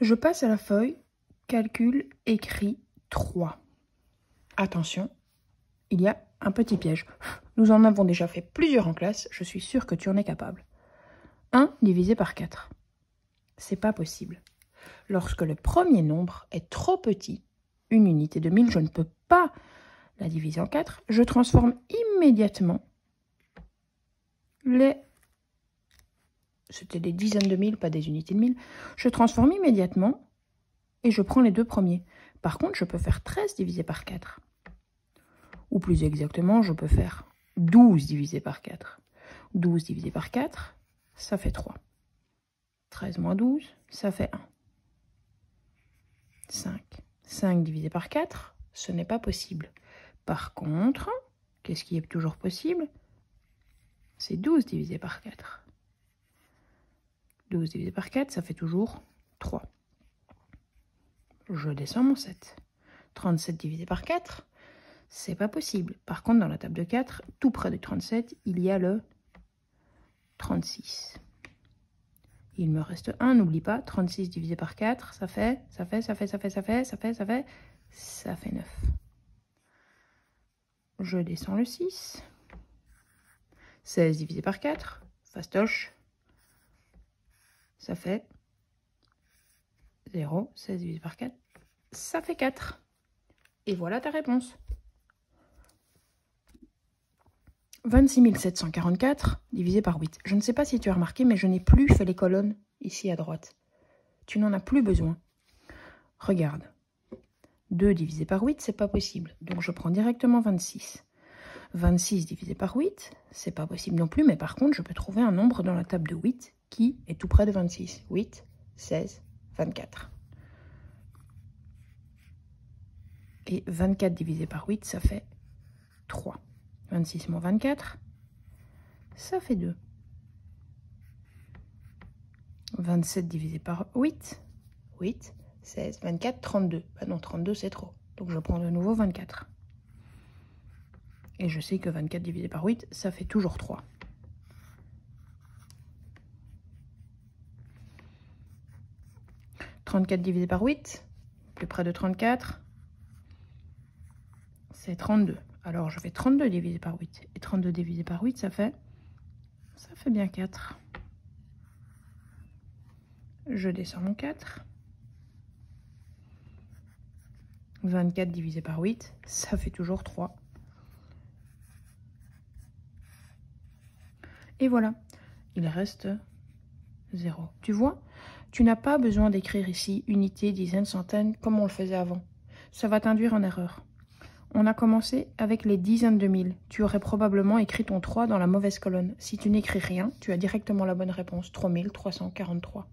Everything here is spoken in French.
Je passe à la feuille, calcul, écrit 3. Attention, il y a un petit piège. Nous en avons déjà fait plusieurs en classe, je suis sûre que tu en es capable. 1 divisé par 4. C'est pas possible. Lorsque le premier nombre est trop petit, une unité de 1000, je ne peux pas la diviser en 4, je transforme immédiatement les... C'était des dizaines de mille, pas des unités de mille. Je transforme immédiatement et je prends les deux premiers. Par contre, je peux faire 13 divisé par 4. Ou plus exactement, je peux faire 12 divisé par 4. 12 divisé par 4, ça fait 3. 13 moins 12, ça fait 1. 5. 5 divisé par 4, ce n'est pas possible. Par contre, qu'est-ce qui est toujours possible? C'est 12 divisé par 4. 12 divisé par 4, ça fait toujours 3. Je descends mon 7. 37 divisé par 4, c'est pas possible. Par contre, dans la table de 4, tout près de 37, il y a le 36. Il me reste 1, n'oublie pas, 36 divisé par 4, ça fait, ça fait, ça fait, ça fait, ça fait, ça fait, ça fait, ça fait 9. Je descends le 6. 16 divisé par 4, fastoche, ça fait 0. 16 divisé par 4, ça fait 4. Et voilà ta réponse. 26 744 divisé par 8. Je ne sais pas si tu as remarqué, mais je n'ai plus fait les colonnes ici à droite. Tu n'en as plus besoin. Regarde. 2 divisé par 8, c'est pas possible. Donc je prends directement 26. 26 divisé par 8, c'est pas possible non plus, mais par contre, je peux trouver un nombre dans la table de 8 qui est tout près de 26. 8, 16, 24. Et 24 divisé par 8, ça fait 3. 26 moins 24, ça fait 2. 27 divisé par 8, 8, 16, 24, 32. Bah non, 32 c'est trop. Donc je prends de nouveau 24. Et je sais que 24 divisé par 8, ça fait toujours 3. « 34 divisé par 8, plus près de 34, c'est 32. Alors, je fais 32 divisé par 8. Et 32 divisé par 8, ça fait... Ça fait bien 4. Je descends mon 4. 24 divisé par 8, ça fait toujours 3. Et voilà, il reste 0. Tu vois, tu n'as pas besoin d'écrire ici unité, dizaines, centaines, comme on le faisait avant. Ça va t'induire en erreur. On a commencé avec les dizaines de mille. Tu aurais probablement écrit ton 3 dans la mauvaise colonne. Si tu n'écris rien, tu as directement la bonne réponse, 3343.